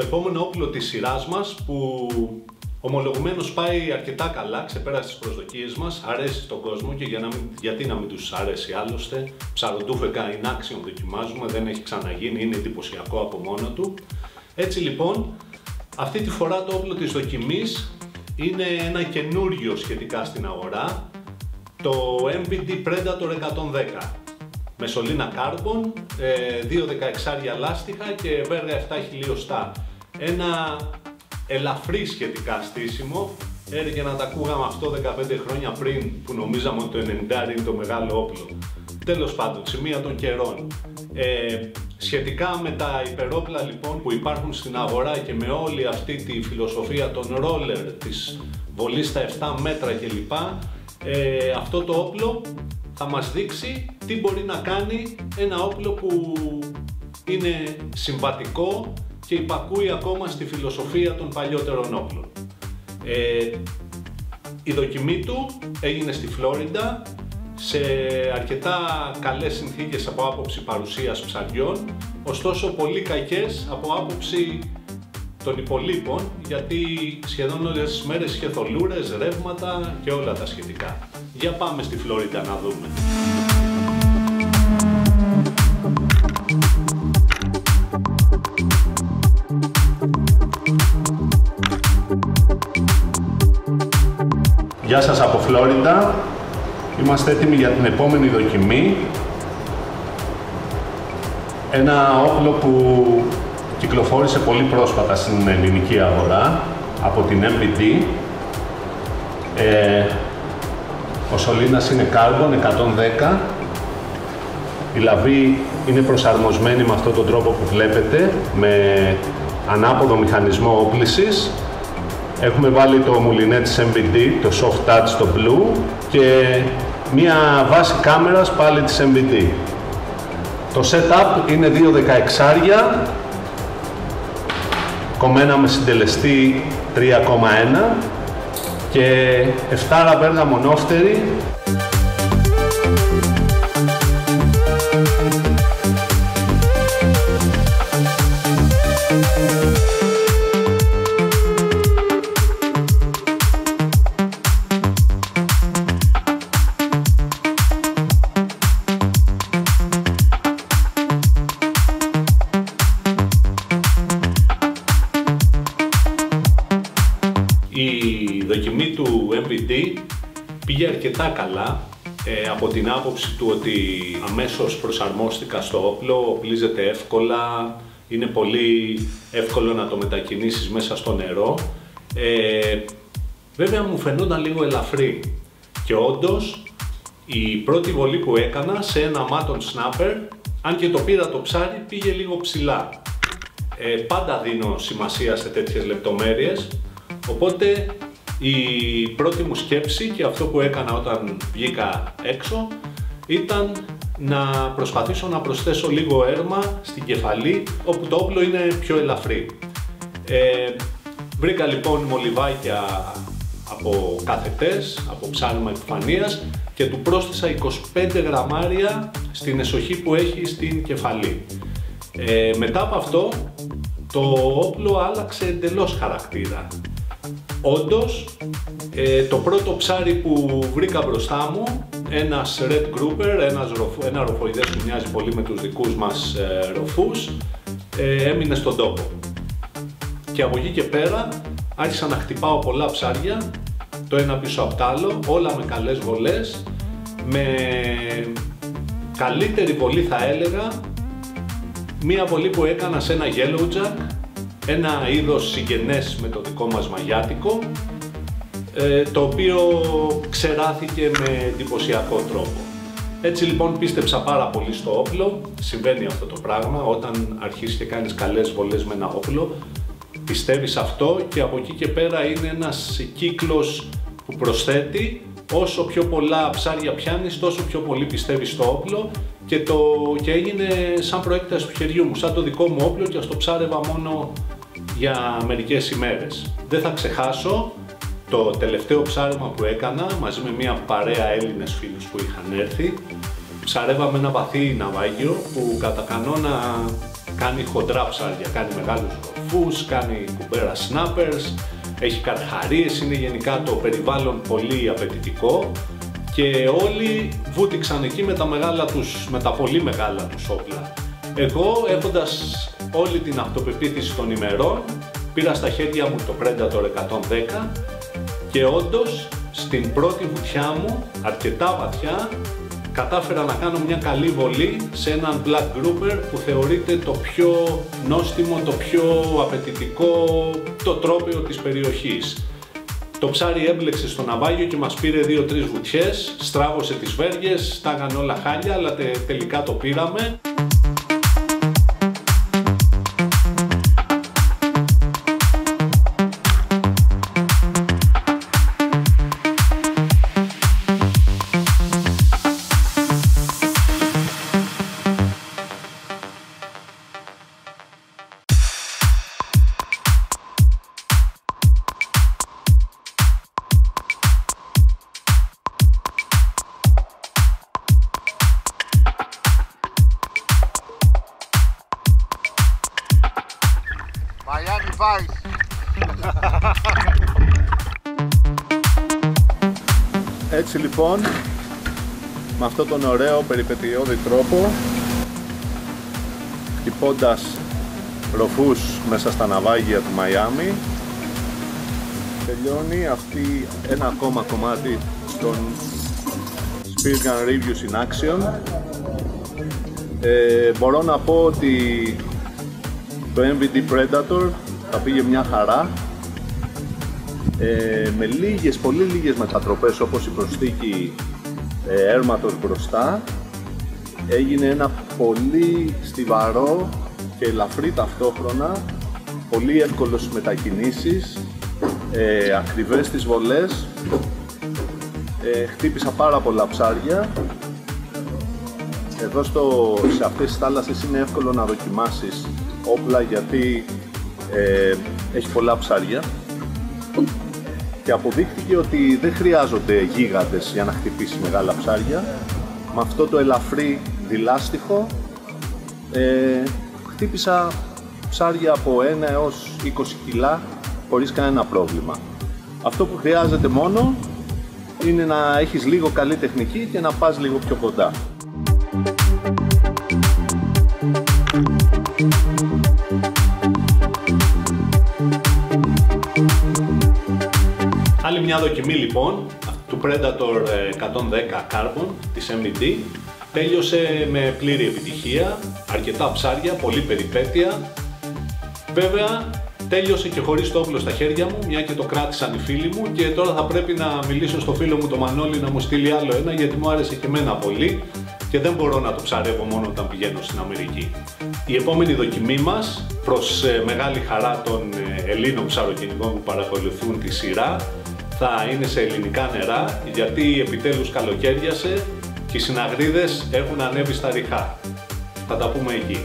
επόμενο όπλο της σειράς μας που ομολογουμένως πάει αρκετά καλά, ξεπέρασε τις προσδοκίες μας, αρέσει στον κόσμο και για να μην, γιατί να μην τους αρέσει άλλωστε. Ψαροντούφεκα είναι άξιο δοκιμάζουμε, δεν έχει ξαναγίνει, είναι εντυπωσιακό από μόνο του. Έτσι λοιπόν, αυτή τη φορά το όπλο της δοκιμής είναι ένα καινούριο σχετικά στην αγορά, το MBD Predator 110 με σωλήνα carbon, 2 16 λάστιχα και βέργα 7 χιλιοστά. Ένα ελαφρύ σχετικά στήσιμο, έρχεται να τα ακούγαμε αυτό 15 χρόνια πριν που νομίζαμε ότι το 90 είναι το μεγάλο όπλο. Τέλος πάντων, σημεία των καιρών. Ε, σχετικά με τα υπερόπλα λοιπόν που υπάρχουν στην αγορά και με όλη αυτή τη φιλοσοφία των ρόλερ, της βολής στα 7 μέτρα κλπ. Ε, αυτό το όπλο θα μας δείξει τι μπορεί να κάνει ένα όπλο που είναι συμβατικό και υπακούει ακόμα στη φιλοσοφία των παλιότερων όπλων. Ε, η δοκιμή του έγινε στη Φλόριντα σε αρκετά καλές συνθήκες από άποψη παρουσίας ψαριών, ωστόσο πολύ κακές από άποψη των υπολείπων, γιατί σχεδόν όλες τις μέρες είχε θολούρες, ρεύματα και όλα τα σχετικά. Για πάμε στη Φλόριντα να δούμε. Γεια σας από Φλόριντα. Είμαστε έτοιμοι για την επόμενη δοκιμή. Ένα όπλο που κυκλοφόρησε πολύ πρόσφατα στην ελληνική αγορά από την MBD. Ε, ο σωλήνας είναι Carbon 110. Η λαβή είναι προσαρμοσμένη με αυτόν τον τρόπο που βλέπετε, με ανάποδο μηχανισμό όπλησης. Έχουμε βάλει το μουλινέ της MBD, το Soft Touch, το Blue και μία βάση κάμερας πάλι της MBD. Το setup είναι δύο 16 κομμένα με συντελεστή 3,1 και 7 βέργα μονόφτερη πήγε αρκετά καλά ε, από την άποψη του ότι αμέσως προσαρμόστηκα στο όπλο, οπλίζεται εύκολα, είναι πολύ εύκολο να το μετακινήσεις μέσα στο νερό. Ε, βέβαια μου φαινόταν λίγο ελαφρύ και όντως η πρώτη βολή που έκανα σε ένα μάτον snapper, αν και το πήρα το ψάρι, πήγε λίγο ψηλά. Ε, πάντα δίνω σημασία σε τέτοιες λεπτομέρειες Οπότε η πρώτη μου σκέψη και αυτό που έκανα όταν βγήκα έξω ήταν να προσπαθήσω να προσθέσω λίγο έρμα στην κεφαλή όπου το όπλο είναι πιο ελαφρύ. Ε, βρήκα λοιπόν μολυβάκια από κάθετες, από ψάρμα επιφανείας και του πρόσθεσα 25 γραμμάρια στην εσοχή που έχει στην κεφαλή. Ε, μετά από αυτό το όπλο άλλαξε εντελώς χαρακτήρα. Όντως, ε, το πρώτο ψάρι που βρήκα μπροστά μου, ένας Red Grouper, ένας ροφ, ένα ροφοειδές που μοιάζει πολύ με τους δικούς μας ε, ροφούς, ε, έμεινε στον τόπο. Και από εκεί και πέρα άρχισα να χτυπάω πολλά ψάρια, το ένα πίσω από το άλλο, όλα με καλές βολές, με καλύτερη βολή θα έλεγα, μία βολή που έκανα σε ένα Yellow Jack, ένα είδος συγγενές με το δικό μας μαγιάτικο, ε, το οποίο ξεράθηκε με εντυπωσιακό τρόπο. Έτσι λοιπόν πίστεψα πάρα πολύ στο όπλο, συμβαίνει αυτό το πράγμα, όταν αρχίσεις και κάνεις καλές βολές με ένα όπλο, πιστεύεις αυτό και από εκεί και πέρα είναι ένας κύκλος που προσθέτει. Όσο πιο πολλά ψάρια πιάνεις τόσο πιο πολύ πιστεύεις στο όπλο. Και, το, και έγινε σαν προέκταση του χεριού μου, σαν το δικό μου όπλο και το ψάρευα μόνο για μερικές ημέρες. Δεν θα ξεχάσω το τελευταίο ψάρεμα που έκανα μαζί με μια παρέα Έλληνες φίλους που είχαν έρθει. ψαρεύαμε ένα βαθύ ναυάγιο που κατά κανόνα κάνει χοντρά ψάρια, κάνει μεγάλους ροφούς, κάνει κουμπέρα snappers, έχει καρχαρίες, είναι γενικά το περιβάλλον πολύ απαιτητικό και όλοι βούτυξαν εκεί με τα, μεγάλα τους, με τα πολύ μεγάλα τους όπλα. Εγώ έχοντας όλη την αυτοπεποίθηση των ημερών πήρα στα χέρια μου το Predator 110 και όντως στην πρώτη βουτιά μου, αρκετά βαθιά, κατάφερα να κάνω μια καλή βολή σε έναν Black Grouper που θεωρείται το πιο νόστιμο, το πιο απαιτητικό, το τρόπαιο της περιοχής. Το ψάρι έμπλεξε στο ναυάγιο και μας πήρε δύο-τρεις βουτιές, στράβωσε τις βέργες, στάγαν όλα χάλια, αλλά τελικά το πήραμε. Έτσι λοιπόν, με αυτόν τον ωραίο περιπετειώδη τρόπο, χτυπώντας ροφούς μέσα στα ναυάγια του Μαϊάμι, τελειώνει αυτή ένα ακόμα κομμάτι των Spear Gun Reviews in Action. Ε, μπορώ να πω ότι το MVD Predator θα πήγε μια χαρά. Ε, με λίγες, πολύ λίγες μετατροπές όπως η προσθήκη ε, έρματος μπροστά έγινε ένα πολύ στιβαρό και ελαφρύ ταυτόχρονα πολύ εύκολος στις μετακινήσεις ε, ακριβές στις βολές. Ε, χτύπησα πάρα πολλά ψάρια. Εδώ στο, σε αυτές τις θάλασσες είναι εύκολο να δοκιμάσεις όπλα γιατί ε, έχει πολλά ψάρια και αποδείχθηκε ότι δεν χρειάζονται γίγαντες για να χτυπήσει μεγάλα ψάρια. Με αυτό το ελαφρύ διλάστιχο ε, χτύπησα ψάρια από 1 έως 20 κιλά χωρίς κανένα πρόβλημα. Αυτό που χρειάζεται μόνο είναι να έχεις λίγο καλή τεχνική και να πας λίγο πιο κοντά. Άλλη μια δοκιμή λοιπόν του Predator 110 Carbon της MVD τέλειωσε με πλήρη επιτυχία, αρκετά ψάρια, πολλή περιπέτεια. Βέβαια τέλειωσε και χωρίς το όπλο στα χέρια μου, μια και το κράτησαν οι φίλοι μου και τώρα θα πρέπει να μιλήσω στο φίλο μου το Μανώλη να μου στείλει άλλο ένα γιατί μου άρεσε και εμένα πολύ και δεν μπορώ να το ψαρεύω μόνο όταν πηγαίνω στην Αμερική. Η επόμενη δοκιμή μας, προς ε, μεγάλη χαρά των ε, Ελλήνων ψαροκυνηγών που παρακολουθούν τη σειρά, θα είναι σε ελληνικά νερά γιατί επιτέλους καλοκαίριασε και οι συναγρίδες έχουν ανέβει στα ριχά. Θα τα πούμε εκεί.